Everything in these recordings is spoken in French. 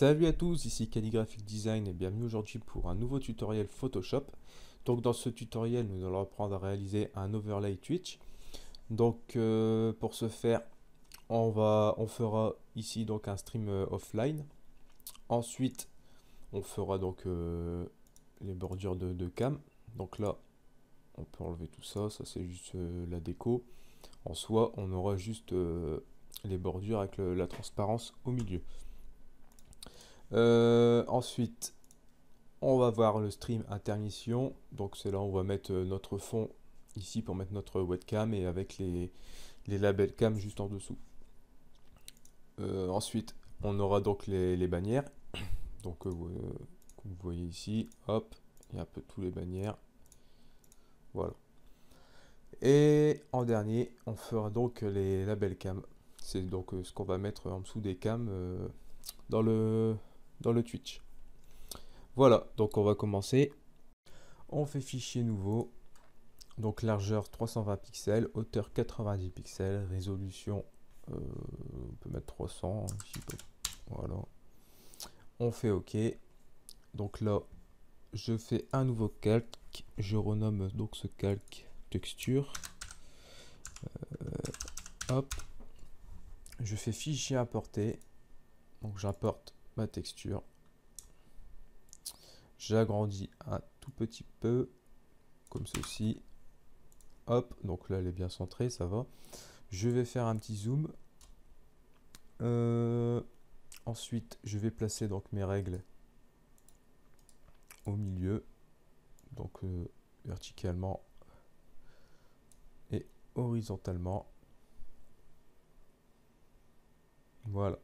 Salut à tous, ici Calligraphic Design et bienvenue aujourd'hui pour un nouveau tutoriel Photoshop. Donc dans ce tutoriel, nous allons apprendre à réaliser un overlay Twitch. Donc euh, pour ce faire, on, va, on fera ici donc un stream euh, offline. Ensuite, on fera donc euh, les bordures de, cam. Donc là, on peut enlever tout ça, ça c'est juste la déco. En soi, on aura juste les bordures avec la transparence au milieu. Euh, ensuite, on va voir le stream intermission. Donc c'est là où on va mettre euh, notre fond ici pour mettre notre webcam et avec les, labels cam juste en dessous. Euh, ensuite, on aura donc les, bannières. Donc comme vous voyez ici, hop, il y a un peu tous les bannières. Voilà. Et en dernier, on fera donc les labels cam. C'est donc ce qu'on va mettre en dessous des cams dans le dans le Twitch. Voilà, donc on va commencer. On fait fichier nouveau. Donc largeur 320 pixels, hauteur 90 pixels, résolution, euh, on peut mettre 300. voilà. On fait OK. Donc là, je fais un nouveau calque. Je renomme donc ce calque texture. Euh, hop. Je fais fichier importer. Donc j'importe texture. J'agrandis un tout petit peu, comme ceci. Hop, donc là elle est bien centrée, ça va. Je vais faire un petit zoom. Euh, ensuite, je vais placer donc mes règles au milieu, donc euh, verticalement et horizontalement. Voilà.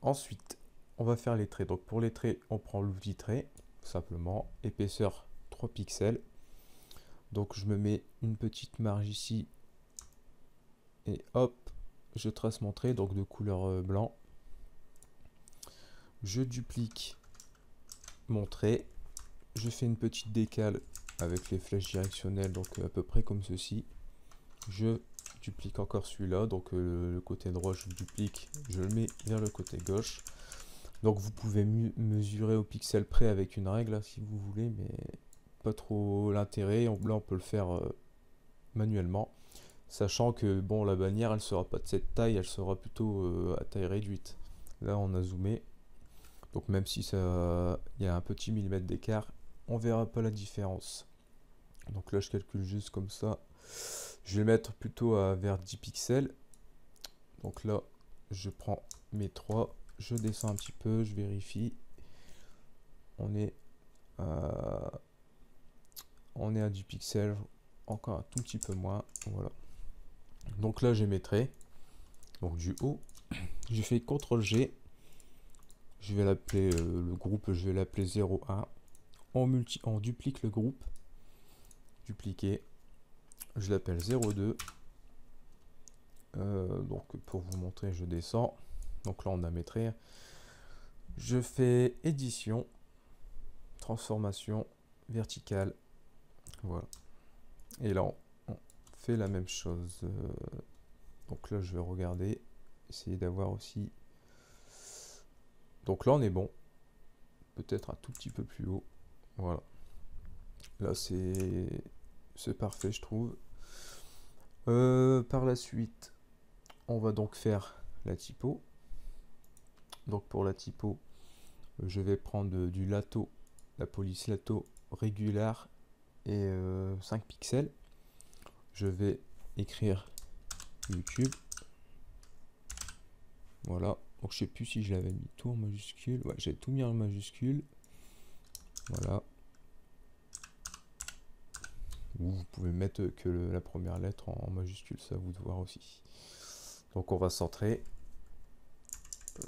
Ensuite, on va faire les traits. Donc pour les traits, on prend l'outil trait, simplement, épaisseur 3 pixels. Donc je me mets une petite marge ici, et hop, je trace mon trait, donc de couleur euh, blanc. Je duplique mon trait, je fais une petite décale avec les flèches directionnelles, donc à peu près comme ceci. Je duplique encore celui-là, donc euh, le côté droit je duplique, je le mets vers le côté gauche. Donc vous pouvez mesurer au pixel près avec une règle si vous voulez, mais pas trop l'intérêt. Là on peut le faire euh, manuellement. Sachant que bon la bannière elle sera pas de cette taille, elle sera plutôt euh, à taille réduite. Là on a zoomé. Donc même si ça il y a un petit millimètre d'écart, on verra pas la différence. Donc là je calcule juste comme ça. Je vais mettre plutôt à vers 10 pixels. Donc là je prends mes 3 je descends un petit peu, je vérifie. On est à, on est à 10 pixels, encore un tout petit peu moins. Voilà. Donc là, j'ai mes traits. Donc du haut, je fais CTRL G. Je vais l'appeler euh, le groupe, je vais l'appeler 01. On, multi, duplique le groupe. Dupliquer. Je l'appelle 02. Euh, donc pour vous montrer, je descends. Donc là, on a traits. Je fais édition, transformation verticale. Voilà. Et là, on fait la même chose. Donc là, je vais regarder, essayer d'avoir aussi. Donc là, on est bon. Peut-être un tout petit peu plus haut. Voilà. Là, c'est c'est parfait, je trouve. Euh, par la suite, on va donc faire la typo. Donc pour la typo, je vais prendre du lato, la police lato régular et 5 euh, pixels. Je vais écrire YouTube. Voilà. Donc je sais plus si je l'avais mis tout en majuscule. Ouais, j'ai tout mis en majuscule. Voilà. vous pouvez mettre que la première lettre en majuscule, ça vous de voir aussi. Donc on va centrer.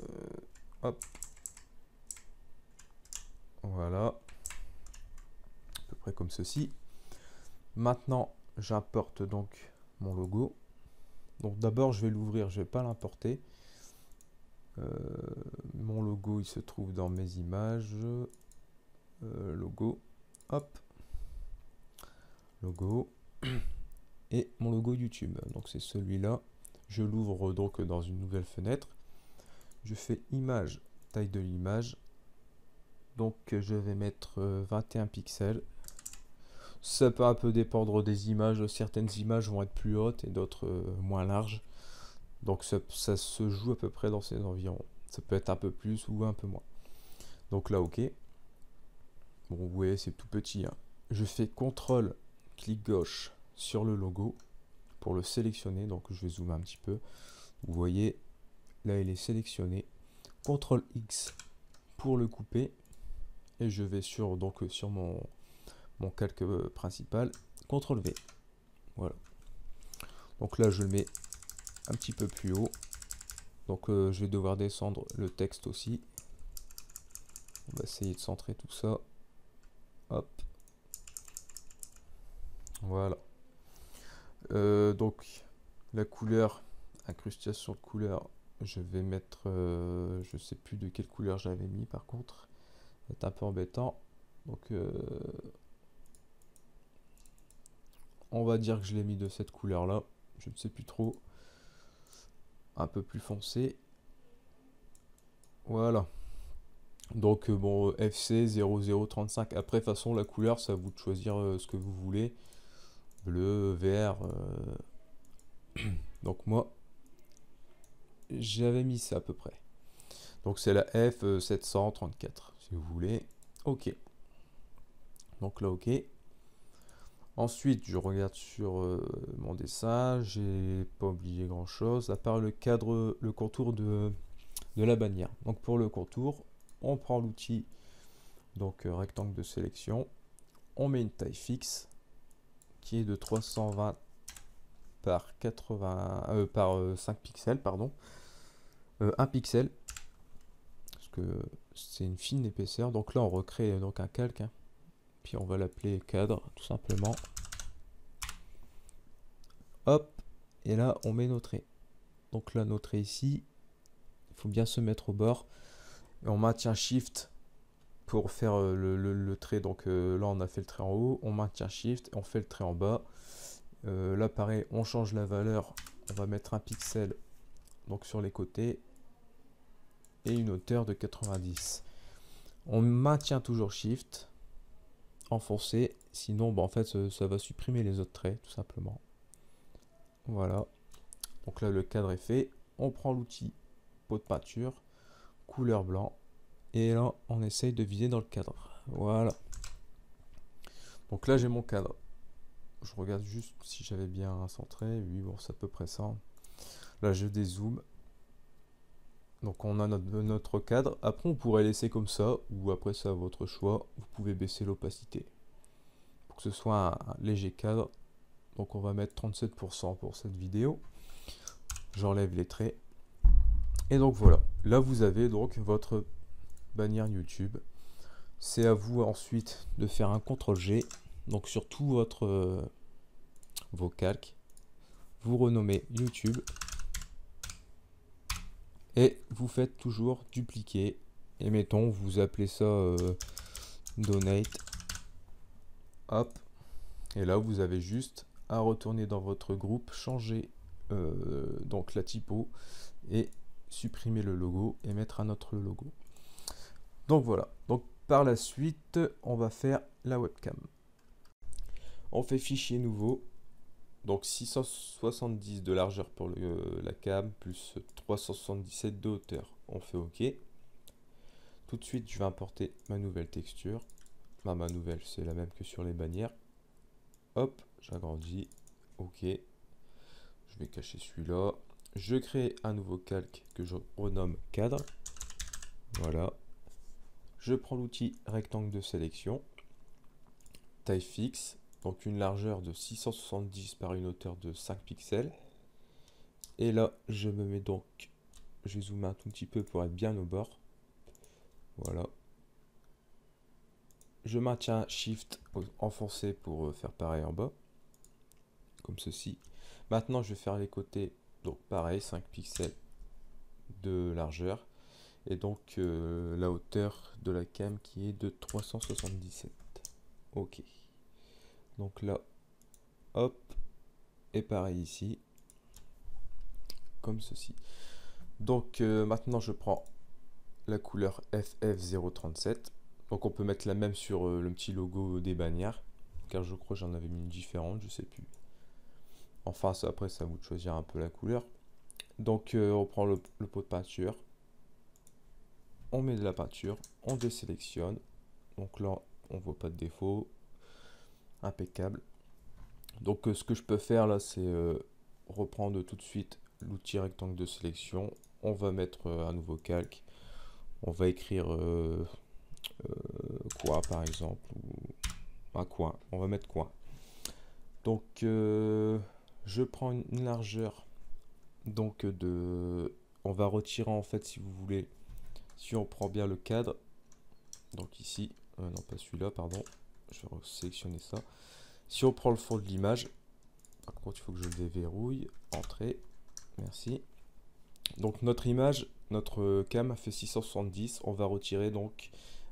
Euh, hop. Voilà. À peu près comme ceci. Maintenant, j'importe donc mon logo. Donc d'abord, je vais l'ouvrir, je vais pas l'importer. Euh, mon logo, il se trouve dans mes images. Euh, logo, hop. Logo. Et mon logo YouTube. Donc c'est celui-là. Je l'ouvre donc dans une nouvelle fenêtre je fais image taille de l'image. Donc je vais mettre 21 pixels. Ça peut un peu dépendre des images. Certaines images vont être plus hautes et d'autres moins larges. Donc ça, ça, se joue à peu près dans ces environs. Ça peut être un peu plus ou un peu moins. Donc là, ok. Bon, vous voyez, c'est tout petit. Hein. Je fais CTRL, clic gauche sur le logo pour le sélectionner. Donc je vais zoomer un petit peu. Vous voyez, là il est sélectionné. CTRL X pour le couper. Et je vais sur, donc, sur mon, mon calque euh, principal. CTRL V. Voilà. Donc là je le mets un petit peu plus haut. Donc euh, je vais devoir descendre le texte aussi. On va essayer de centrer tout ça. Hop. Voilà. Euh, donc la couleur, incrustation de couleur, je vais mettre, euh, je sais plus de quelle couleur j'avais mis par contre. C'est un peu embêtant. Donc euh, on va dire que je l'ai mis de cette couleur là. Je ne sais plus trop. Un peu plus foncé. Voilà. Donc euh, bon, FC 0035. Après, façon, la couleur, à vous de choisir ce que vous voulez. Bleu, vert. Donc moi, j'avais mis ça à peu près. Donc c'est la F734, si vous voulez. Ok. Donc là, ok. Ensuite, je regarde sur mon dessin. J'ai pas oublié grand chose, à part le cadre, le contour de, de la bannière. Donc pour le contour, on prend l'outil donc euh, rectangle de sélection, on met une taille fixe qui est de 320 par 80 euh, par 5 euh, pixels pardon. 1 pixel. Parce que c'est une fine épaisseur. Donc là on recrée donc un calque hein. puis on va l'appeler cadre tout simplement. Hop. Et là on met notre trait. Donc là notre trait ici il faut bien se mettre au bord. On maintient Shift pour faire euh, le, trait. Donc euh, là, on a fait le trait en haut, on maintient Shift, et on fait le trait en bas. Euh, là, pareil, on change la valeur. On va mettre un pixel donc sur les côtés et une hauteur de 90. On maintient toujours Shift, enfoncé, sinon, bah, en fait, ça, va supprimer les autres traits, tout simplement. Voilà. Donc là, le cadre est fait. On prend l'outil pot de peinture couleur blanc. Et là, on essaye de viser dans le cadre. Voilà. Donc là, j'ai mon cadre. Je regarde juste si j'avais bien centré. Oui, bon, c'est à peu près ça. Là, je dézoome. Donc on a notre, cadre. Après, on pourrait laisser comme ça, ou après, ça à votre choix. Vous pouvez baisser l'opacité. Pour que ce soit un léger cadre. Donc on va mettre 37% pour cette vidéo. J'enlève les traits. Et donc voilà, là vous avez donc votre bannière YouTube. C'est à vous ensuite de faire un CTRL G, donc sur tout votre euh, vos calques. Vous renommez YouTube et vous faites toujours dupliquer. Et mettons, vous appelez ça euh, donate. Hop. Et là, vous avez juste à retourner dans votre groupe, changer euh, donc la typo et supprimer le logo et mettre un autre logo. Donc voilà. Donc par la suite, on va faire la webcam. On fait fichier nouveau. Donc 670 de largeur pour la cam, plus 377 de hauteur. On fait OK. Tout de suite, je vais importer ma nouvelle texture. ma nouvelle, c'est la même que sur les bannières. Hop, j'agrandis. OK. Je vais cacher celui-là je crée un nouveau calque que je renomme cadre. Voilà. Je prends l'outil rectangle de sélection, taille fixe, donc une largeur de 670 par une hauteur de 5 pixels. Et là, je me mets donc, je zoome un tout petit peu pour être bien au bord. Voilà. Je maintiens Shift enfoncé pour euh, faire pareil en bas, comme ceci. Maintenant, je vais faire les côtés donc pareil, 5 pixels de largeur. Et donc euh, la hauteur de la cam qui est de 377. Ok. Donc là, hop. Et pareil ici. Comme ceci. Donc euh, maintenant je prends la couleur FF037. Donc on peut mettre la même sur euh, le petit logo des bannières. Car je crois que j'en avais mis une différente, je sais plus. Enfin, après, ça vous de choisir un peu la couleur. Donc euh, on prend le, pot de peinture. On met de la peinture. On désélectionne. Donc là, on voit pas de défaut. Impeccable. Donc euh, ce que je peux faire là, c'est reprendre tout de suite l'outil rectangle de sélection. On va mettre un nouveau calque. On va écrire euh, quoi par exemple ou un coin on va mettre quoi donc euh, je prends une largeur donc de on va retirer en fait si vous voulez si on prend bien le cadre donc ici euh, non pas celui-là pardon je vais sélectionner ça si on prend le fond de l'image par contre il faut que je le déverrouille entrée merci donc notre image notre cam a fait 670 on va retirer donc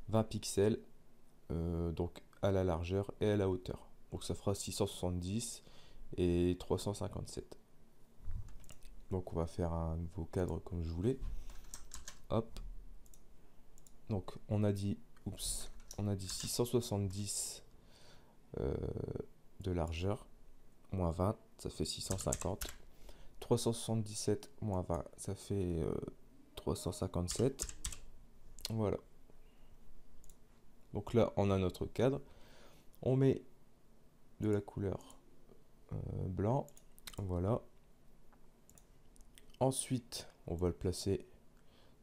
20 pixels euh, donc à la largeur et à la hauteur. Donc ça fera 670 et 357. Donc on va faire un nouveau cadre comme je voulais. Hop. Donc on a dit, oups, on a dit 670 euh, de largeur, moins 20, ça fait 650. 377 moins 20, ça fait 357. Euh, voilà. Donc là, on a notre cadre. On met de la couleur euh, blanc. Voilà. Ensuite, on va le placer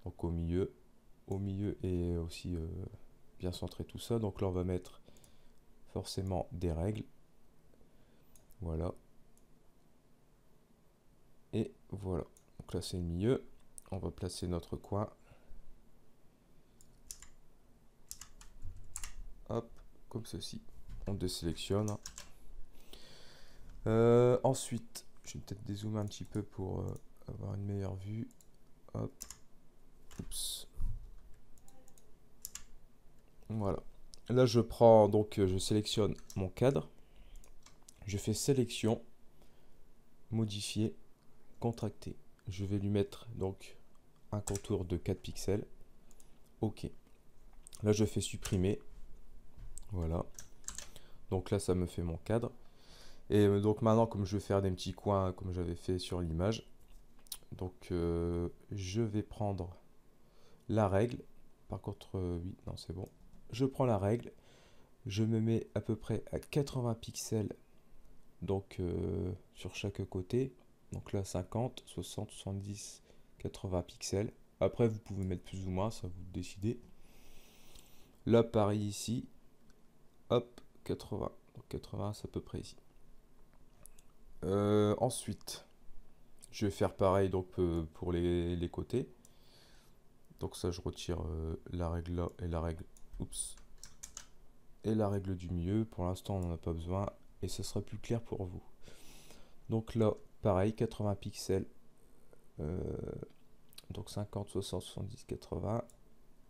au milieu. Au milieu et aussi bien centré tout ça. Donc là, on va mettre forcément des règles. Voilà. Et voilà. Donc là, c'est le milieu. On va placer notre coin. Hop, comme ceci. On désélectionne. Euh, ensuite, je vais peut-être dézoomer un petit peu pour euh, avoir une meilleure vue. Hop. Oups. Voilà. Là, je prends, donc, euh, je sélectionne mon cadre. Je fais sélection, modifier, contracter. Je vais lui mettre, donc, un contour de 4 pixels. OK. Là, je fais supprimer. Voilà. Donc là, ça me fait mon cadre. Et euh, donc maintenant, comme je vais faire des petits coins comme j'avais fait sur l'image, donc euh, je vais prendre la règle. Par contre, oui, non, c'est bon. Je prends la règle. Je me mets à peu près à 80 pixels donc sur chaque côté. Donc là, 50, 60, 70, 80 pixels. Après, vous pouvez mettre plus ou moins, ça vous décidez. Là, pareil ici, Hop, 80. 80, c'est à peu près ici. Euh, ensuite, je vais faire pareil donc euh, pour les, côtés. Donc ça, je retire euh, la règle là et la règle. Et la règle du milieu. Pour l'instant, on n'en a pas besoin. Et ce sera plus clair pour vous. Donc là, pareil, 80 pixels. donc 50, 60, 70, 80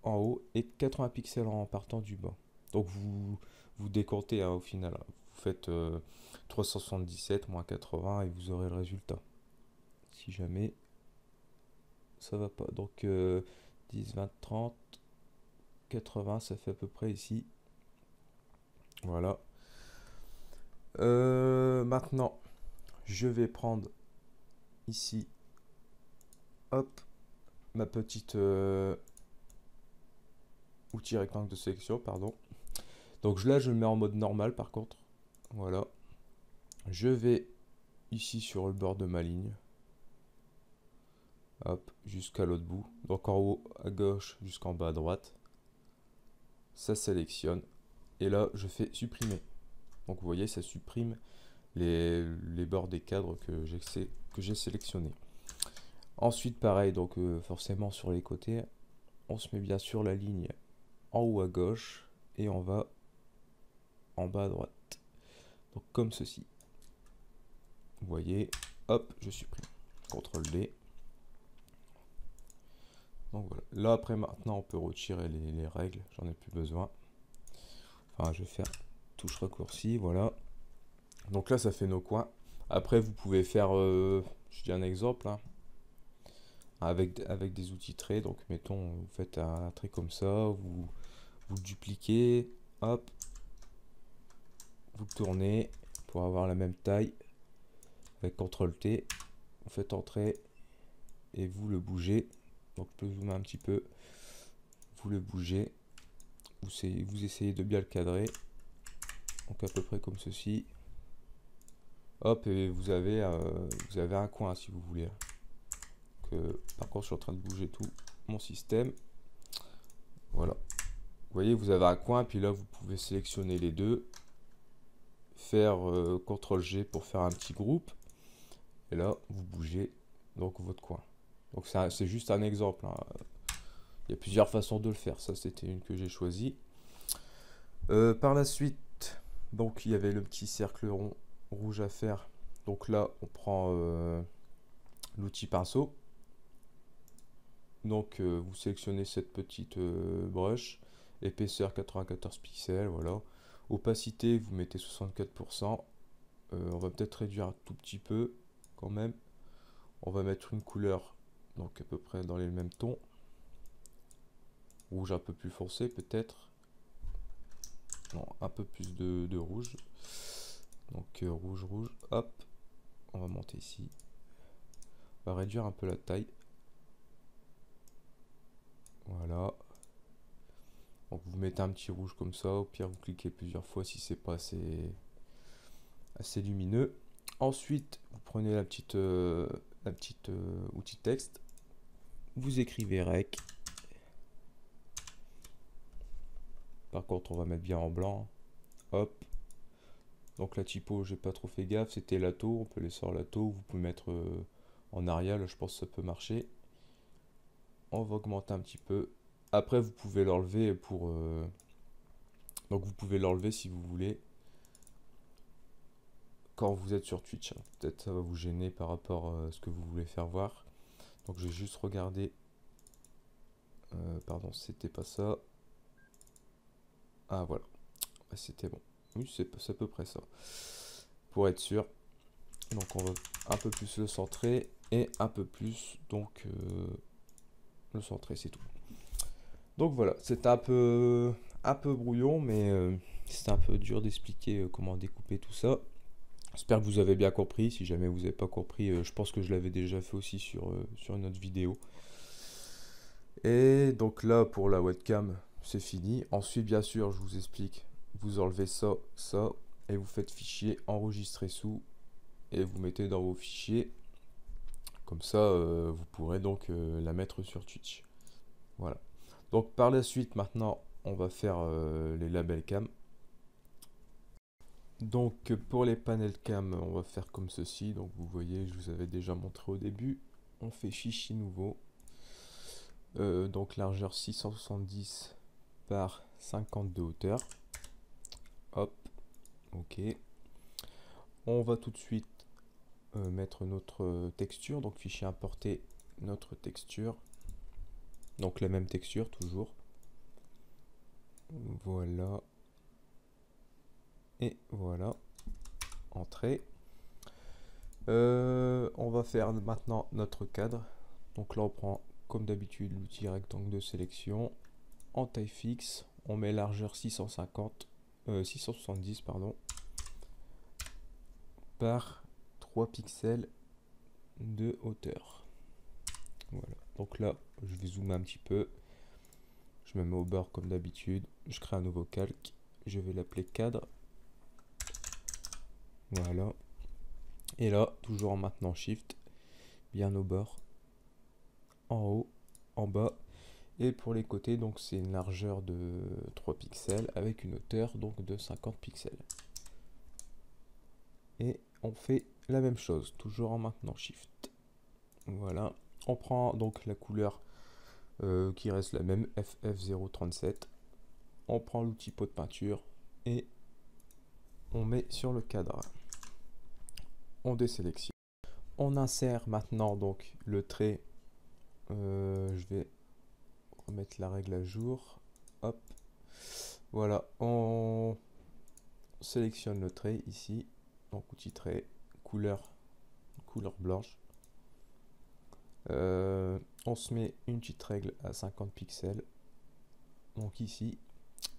en haut. Et 80 pixels en partant du bas. Donc vous, vous décomptez hein, au final. Vous faites 377 euh, moins 80 et vous aurez le résultat. Si jamais ça va pas. Donc 10, 20, 30, 80, ça fait à peu près ici. Voilà. Euh, maintenant, je vais prendre ici, hop, ma petite euh, outil rectangle de sélection, pardon. Donc là, je le mets en mode normal par contre. Voilà. Je vais ici sur le bord de ma ligne. Hop, jusqu'à l'autre bout. Donc en haut à gauche jusqu'en bas à droite. Ça sélectionne. Et là, je fais supprimer. Donc vous voyez, ça supprime les, bords des cadres que j'ai sélectionnés. Ensuite, pareil, donc euh, forcément sur les côtés, on se met bien sûr la ligne en haut à gauche et on va en bas à droite. Donc comme ceci. Vous voyez, hop, je supprime. CTRL D. Voilà. Là après maintenant on peut retirer les, règles, j'en ai plus besoin. Enfin je vais faire touche raccourci, voilà. Donc là ça fait nos coins. Après vous pouvez faire, euh, je dis un exemple, hein. avec, avec des outils traits. Donc, mettons, vous faites un trait comme ça, vous, dupliquez, hop, vous tournez pour avoir la même taille avec CTRL T, vous faites entrer et vous le bougez. Donc, je peux zoomer un petit peu, vous le bougez, vous essayez, vous essayez de bien le cadrer, donc à peu près comme ceci. Hop, et vous avez, euh, vous avez un coin si vous voulez. par contre, je suis en train de bouger tout mon système. Voilà. Vous voyez, vous avez un coin, puis là, vous pouvez sélectionner les deux. Faire euh, CTRL G pour faire un petit groupe. Et là, vous bougez donc votre coin. Donc c'est juste un exemple. Hein. Il y a plusieurs façons de le faire. Ça, c'était une que j'ai choisie. Euh, par la suite, donc il y avait le petit cercle rond rouge à faire. Donc là, on prend euh, l'outil pinceau. Donc euh, vous sélectionnez cette petite brush, épaisseur 94 pixels, voilà. Opacité, vous mettez 64%. on va peut-être réduire un tout petit peu quand même. On va mettre une couleur, donc à peu près dans les mêmes tons. Rouge un peu plus foncé peut-être. Non, un peu plus de rouge. Donc euh, rouge, rouge, hop, on va monter ici. On va réduire un peu la taille. Voilà. Donc vous mettez un petit rouge comme ça, au pire vous cliquez plusieurs fois si c'est pas assez, assez lumineux. Ensuite, vous prenez la petite, euh, la petite euh, outil texte, vous écrivez rec. Par contre, on va mettre bien en blanc. Hop, donc la typo, j'ai pas trop fait gaffe, c'était lato, on peut laisser en lato, vous pouvez mettre euh, en Arial, je pense que ça peut marcher. On va augmenter un petit peu. Après, vous pouvez l'enlever pour... Euh, donc vous pouvez l'enlever si vous voulez. Quand vous êtes sur Twitch, hein. peut-être ça va vous gêner par rapport à ce que vous voulez faire voir. Donc je vais juste regarder. Euh, pardon, c'était pas ça. Ah voilà, c'était bon. Oui, c'est à peu près ça. Pour être sûr. Donc on va un peu plus le centrer et un peu plus donc euh, le centrer, c'est tout. Donc voilà, c'est un peu un peu brouillon, mais euh, c'est un peu dur d'expliquer euh, comment découper tout ça. J'espère que vous avez bien compris. Si jamais vous n'avez pas compris, je pense que je l'avais déjà fait aussi sur, sur une autre vidéo. Et donc là, pour la webcam, c'est fini. Ensuite, bien sûr, je vous explique vous enlevez ça, ça, et vous faites fichier enregistrer sous, et vous mettez dans vos fichiers. Comme ça, euh, vous pourrez donc euh, la mettre sur Twitch. Voilà. Donc par la suite, maintenant, on va faire euh, les labels cam. Donc pour les panels cam, on va faire comme ceci. Donc vous voyez, je vous avais déjà montré au début. On fait fichier nouveau. donc largeur 670 par 50 de hauteur. Hop, ok. On va tout de suite euh, mettre notre texture, donc fichier importer notre texture. Donc la même texture toujours. Voilà. Et voilà. Entrée. Euh, on va faire maintenant notre cadre. Donc là on prend comme d'habitude l'outil rectangle de sélection. En taille fixe, on met largeur 650 670 euh, par 3 pixels de hauteur. Voilà. Donc là, je vais zoomer un petit peu. Je me mets au bord comme d'habitude. Je crée un nouveau calque. Je vais l'appeler cadre. Voilà. Et là, toujours en maintenant Shift, bien au bord, en haut, en bas, et pour les côtés, donc c'est une largeur de 3 pixels avec une hauteur donc de 50 pixels. Et on fait la même chose, toujours en maintenant Shift. Voilà. On prend donc la couleur euh, qui reste la même, FF037. On prend l'outil pot de peinture et on met sur le cadre. On désélectionne. On insère maintenant donc le trait. Euh, je vais mettre la règle à jour. Hop. Voilà, on sélectionne le trait ici. Donc outil trait, couleur, couleur blanche. Euh, on se met une petite règle à 50 pixels. Donc ici.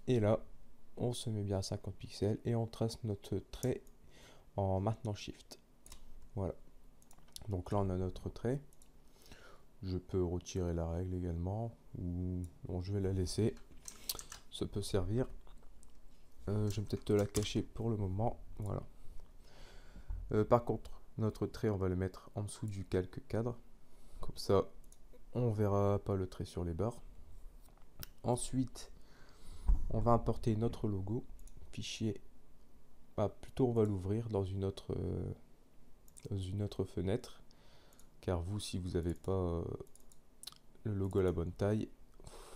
Et là, on se met bien à 50 pixels et on trace notre trait en maintenant Shift. Voilà. Donc là, on a notre trait. Je peux retirer la règle également. Ou bon, je vais la laisser. Ça peut servir. Euh, je vais peut-être la cacher pour le moment. Voilà. Euh, par contre, notre trait, on va le mettre en dessous du calque cadre. Comme ça, on verra pas le trait sur les barres. Ensuite, on va importer notre logo. Fichier. Ah, plutôt, on va l'ouvrir dans une autre euh, dans une autre fenêtre. Car vous, si vous n'avez pas le logo à la bonne taille,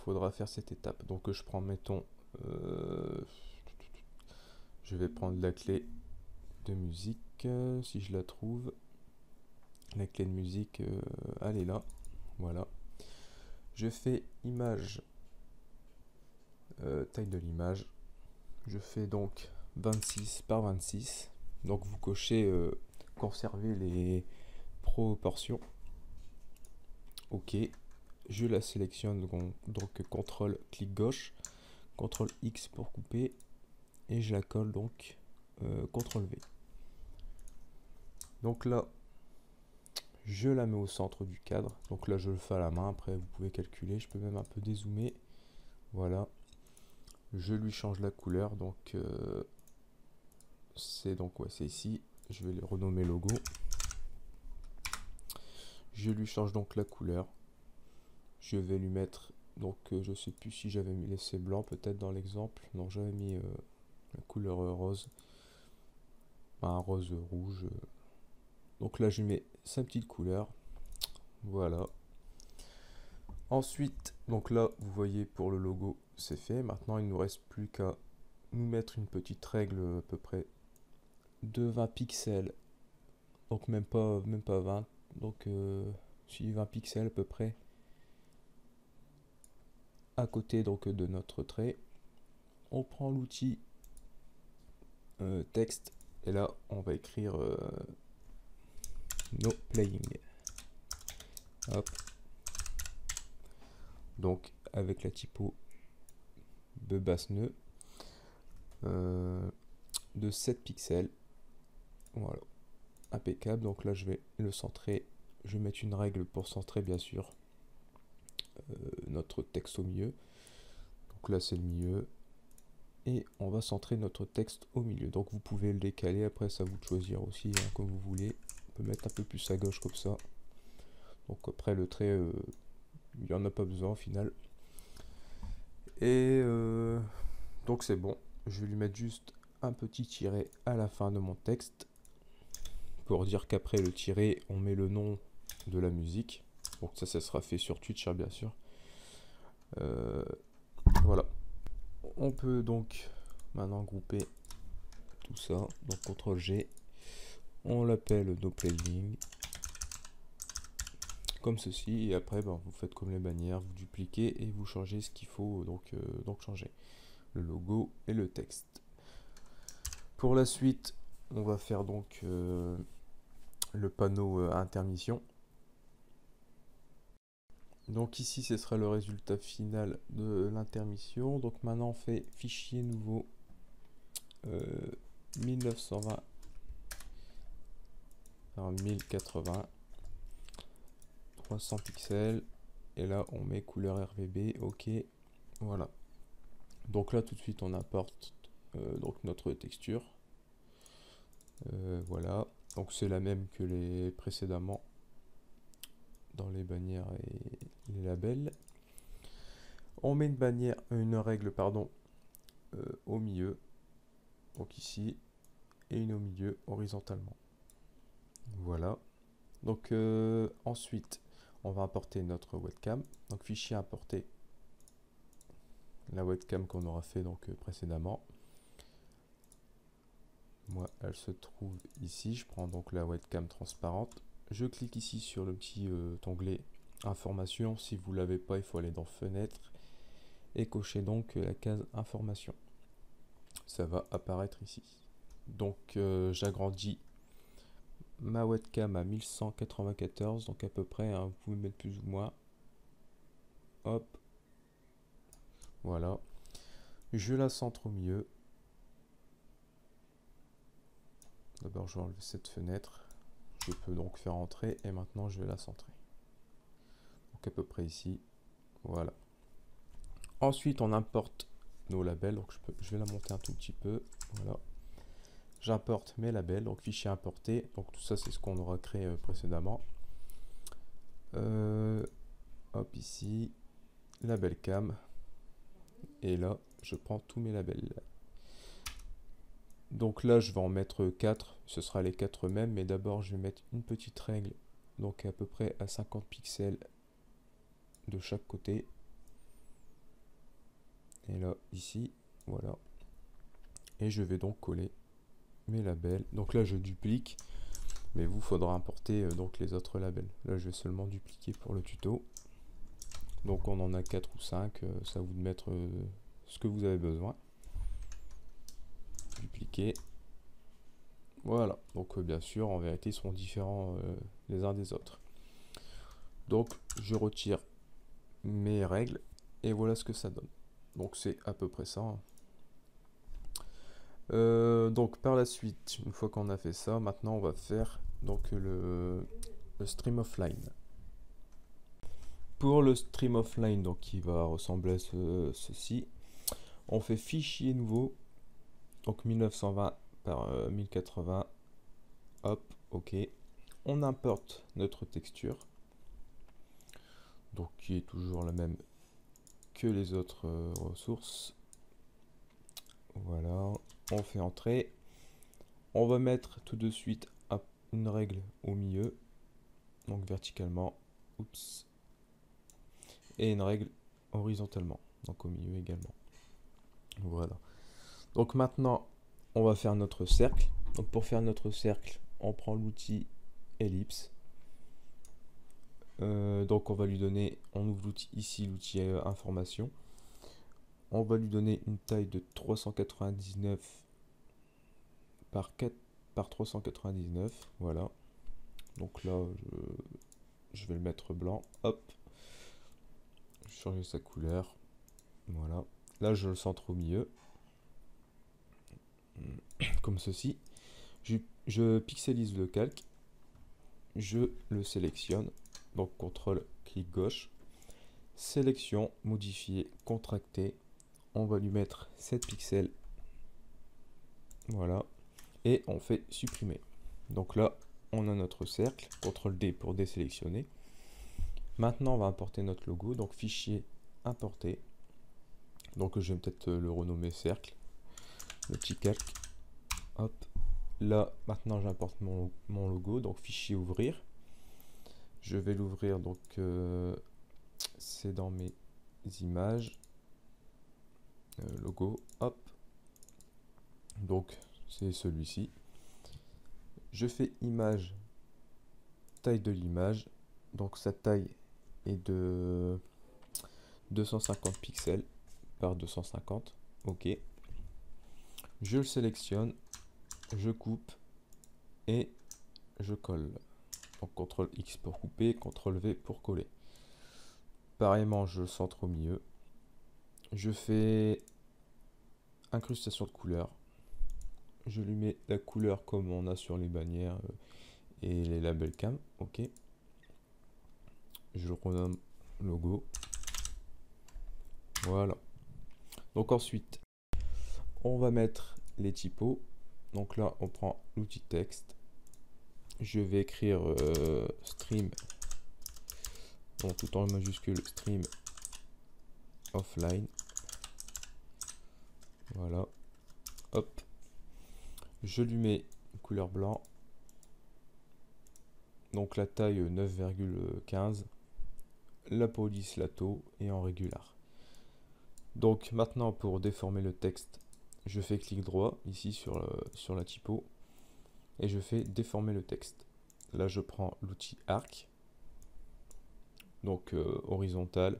faudra faire cette étape. Donc je prends, mettons, je vais prendre la clé de musique, euh, si je la trouve. La clé de musique, euh, elle est là. Voilà. Je fais image, euh, taille de l'image. Je fais donc 26 par 26. Donc vous cochez conserver les proportions. Ok. Je la sélectionne donc, contrôle clic gauche, contrôle X pour couper et je la colle donc euh, CTRL V. Donc là, je la mets au centre du cadre. Donc là, je le fais à la main. Après, vous pouvez calculer. Je peux même un peu dézoomer. Voilà. Je lui change la couleur. Donc, euh, c'est donc ouais, c'est ici. Je vais le renommer logo. Je lui change donc la couleur. Je vais lui mettre donc euh, je sais plus si j'avais laissé blanc peut-être dans l'exemple. Non, j'avais mis la couleur rose. Un rose rouge. Donc là, je mets sa petite couleur. Voilà. Ensuite, donc là, vous voyez pour le logo, c'est fait. Maintenant, il nous reste plus qu'à nous mettre une petite règle à peu près de 20 pixels. Donc même pas, même pas 20. Donc euh, si 20 pixels à peu près à côté donc de notre trait. On prend l'outil euh, texte. Et là, on va écrire euh, no playing. Donc, avec la typo nœud euh, de 7 pixels. Voilà. Impeccable. Donc là, je vais le centrer. Je vais mettre une règle pour centrer, bien sûr, notre texte au milieu. Donc là, c'est le milieu et on va centrer notre texte au milieu. Donc vous pouvez le décaler, après ça vous de choisir aussi hein, comme vous voulez. On peut mettre un peu plus à gauche comme ça. Donc après le trait, euh, il n'y en a pas besoin au final. Et euh, donc c'est bon. Je vais lui mettre juste un petit tiret à la fin de mon texte. Pour dire qu'après le tiret, on met le nom de la musique. Donc ça, ça sera fait sur Twitch, hein, bien sûr. Euh, voilà on peut donc maintenant grouper tout ça. Donc CTRL G. On l'appelle no playing. Comme ceci. Et après, ben, vous faites comme les bannières. Vous dupliquez et vous changez ce qu'il faut donc, euh, donc changer. Le logo et le texte. Pour la suite, on va faire donc euh, le panneau euh, intermission. Donc ici, ce sera le résultat final de l'intermission. Donc maintenant, on fait fichier nouveau 1920 par 1080 300 pixels. Et là on met couleur RVB ok voilà. Donc là tout de suite on apporte euh, donc notre texture. Euh, voilà donc c'est la même que les précédemment dans les bannières et les labels. On met une bannière, une règle pardon, euh, au milieu, donc ici, et une au milieu horizontalement. Voilà. Donc euh, ensuite, on va importer notre webcam. Donc fichier importer la webcam qu'on aura fait donc euh, précédemment. Moi, elle se trouve ici. Je prends donc la webcam transparente je clique ici sur le petit euh, onglet information. Si vous l'avez pas, il faut aller dans fenêtre et cocher donc la case information. Ça va apparaître ici. Donc euh, j'agrandis ma webcam à 1194, donc à peu près, hein, vous pouvez mettre plus ou moins. Hop. Voilà. Je la centre au milieu. D'abord, je vais enlever cette fenêtre. Je peux donc faire entrer et maintenant je vais la centrer. Donc à peu près ici. Voilà. Ensuite, on importe nos labels. Donc je, vais la monter un tout petit peu. Voilà. J'importe mes labels, donc fichier importé. Donc tout ça, c'est ce qu'on aura créé euh, précédemment. Euh, hop, ici, label cam. Et là, je prends tous mes labels. Donc là, je vais en mettre 4. Ce sera les 4 mêmes. Mais d'abord, je vais mettre une petite règle. Donc à peu près à 50 pixels de chaque côté. Et là, ici, voilà. Et je vais donc coller mes labels. Donc là, je duplique. Mais vous, faudra importer euh, donc les autres labels. Là, je vais seulement dupliquer pour le tuto. Donc on en a 4 ou 5. Euh, ça vous de mettre euh, ce que vous avez besoin. Voilà. Donc bien sûr, en vérité, ils seront différents les uns des autres. Donc je retire mes règles. Et voilà ce que ça donne. Donc c'est à peu près ça. Hein. Euh, donc par la suite, une fois qu'on a fait ça, maintenant on va faire donc le, stream offline. Pour le stream offline, donc qui va ressembler à ceci, on fait fichier nouveau, donc 1920 par 1080, euh, hop, ok. On importe notre texture, donc qui est toujours la même que les autres euh, ressources. Voilà, on fait entrer. On va mettre tout de suite une règle au milieu, donc verticalement, oups, et une règle horizontalement, donc au milieu également. Voilà. Donc maintenant, on va faire notre cercle. Donc pour faire notre cercle, on prend l'outil ellipse. Euh, donc on va lui donner, on ouvre l'outil ici, l'outil euh, information. On va lui donner une taille de 399 par 4 par 399 voilà. Donc là je, vais le mettre blanc hop. Je changer sa couleur voilà. Là je le centre au milieu comme ceci je, pixelise le calque je le sélectionne donc contrôle clic gauche sélection modifier contracter on va lui mettre 7 pixels. Voilà. Et on fait supprimer. Donc là, on a notre cercle. CTRL D pour désélectionner. Maintenant, on va importer notre logo. Donc fichier importer. Donc je vais peut-être le renommer cercle. Le petit calque. Hop. Là, maintenant j'importe mon, logo. Donc fichier ouvrir. Je vais l'ouvrir. Donc euh, c'est dans mes images. Euh, logo, hop. Donc c'est celui-ci. Je fais image, taille de l'image. Donc sa taille est de 250 pixels par 250. Ok. Je le sélectionne, je coupe et je colle. Donc CTRL X pour couper, CTRL V pour coller. Pareillement, je le centre au milieu. Je fais incrustation de couleur. Je lui mets la couleur comme on a sur les bannières euh, et les labels cam. Ok. Je le renomme logo. Voilà. Donc ensuite, on va mettre les typos. Donc là, on prend l'outil texte. Je vais écrire euh, stream, tout en majuscule, stream offline. Voilà. Hop. Je lui mets couleur blanc. Donc la taille 9,15. La police lato et en régular. Donc maintenant pour déformer le texte, je fais clic droit ici sur, sur la typo et je fais déformer le texte. Là je prends l'outil arc, donc euh, horizontal,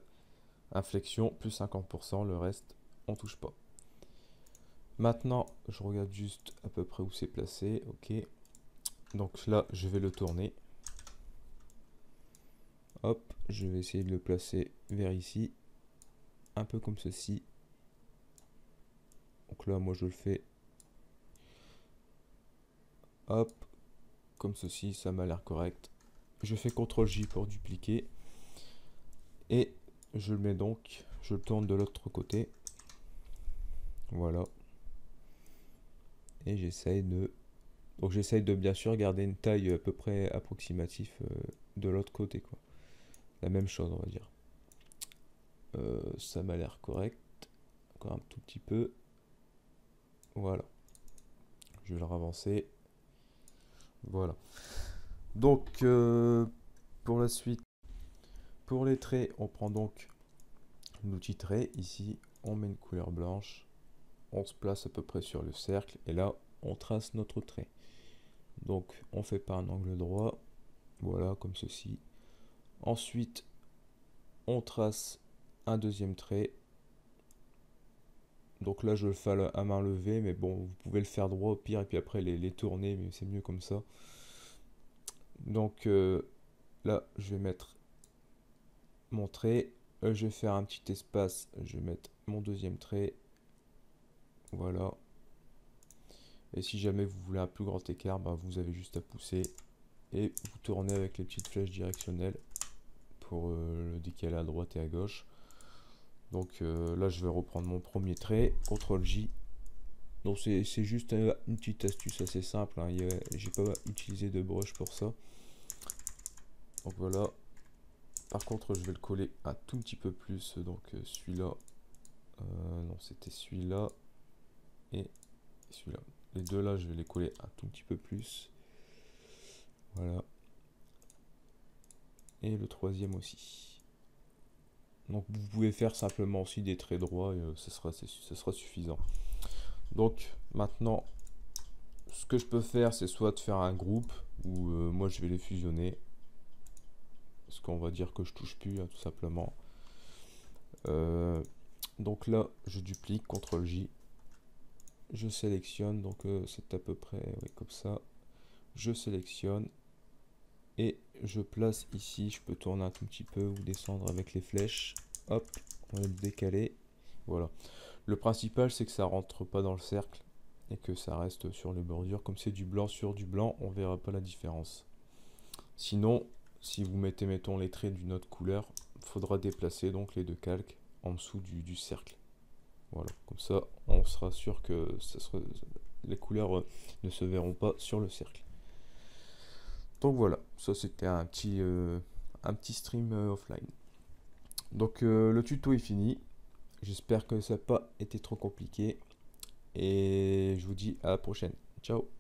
inflexion plus 50%, le reste on touche pas. Maintenant, je regarde juste à peu près où c'est placé. Ok. Donc là, je vais le tourner. Hop, je vais essayer de le placer vers ici. Un peu comme ceci. Là, moi, je le fais. Hop, comme ceci, ça m'a l'air correct. Je fais CTRL J pour dupliquer. Et je le mets donc, je le tourne de l'autre côté. Voilà. Et j'essaye de... Donc j'essaye de bien sûr garder une taille à peu près approximative euh, de l'autre côté. quoi. La même chose on va dire. Euh, ça m'a l'air correct. Encore un tout petit peu. Voilà. Je vais le ravancer. Voilà. Donc, euh, pour la suite, pour les traits, on prend donc l'outil trait. Ici, on met une couleur blanche. On se place à peu près sur le cercle. Et là, on trace notre trait. Donc, on fait pas un angle droit. Voilà, comme ceci. Ensuite, on trace un deuxième trait. Donc là, je le fais à main levée, mais bon, vous pouvez le faire droit au pire, et puis après les, tourner, mais c'est mieux comme ça. Donc euh, là, je vais mettre mon trait. Euh, je vais faire un petit espace. Je vais mettre mon deuxième trait. Voilà. Et si jamais vous voulez un plus grand écart, bah, vous avez juste à pousser. Et vous tournez avec les petites flèches directionnelles pour euh, le décaler à droite et à gauche. Donc là, je vais reprendre mon premier trait. CTRL J. Donc c'est juste une petite astuce assez simple. Hein. J'ai pas utilisé de brush pour ça. Donc voilà. Par contre, je vais le coller un tout petit peu plus. Donc euh, celui-là. Euh, non, c'était celui-là. Et celui-là. Les deux là, je vais les coller un tout petit peu plus. Voilà. Et le troisième aussi. Donc vous pouvez faire simplement aussi des traits droits et euh, ce, sera, sera suffisant. Donc maintenant, ce que je peux faire, c'est soit de faire un groupe, ou moi je vais les fusionner. Parce qu'on va dire que je touche plus hein, tout simplement. Euh, donc là je duplique CTRL J. Je sélectionne donc euh, c'est à peu près comme ça. Je sélectionne et je place ici je peux tourner un tout petit peu ou descendre avec les flèches. Hop on va le décaler. Voilà. Le principal c'est que ça rentre pas dans le cercle et que ça reste sur les bordures. Comme c'est du blanc sur du blanc on verra pas la différence. Sinon si vous mettez, mettons, les traits d'une autre couleur, faudra déplacer donc les deux calques en dessous du, cercle. Voilà, comme ça, on sera sûr que les couleurs euh, ne se verront pas sur le cercle. Donc voilà, ça c'était un petit, euh, stream euh, offline. Donc le tuto est fini. J'espère que ça n'a pas été trop compliqué. Et je vous dis à la prochaine. Ciao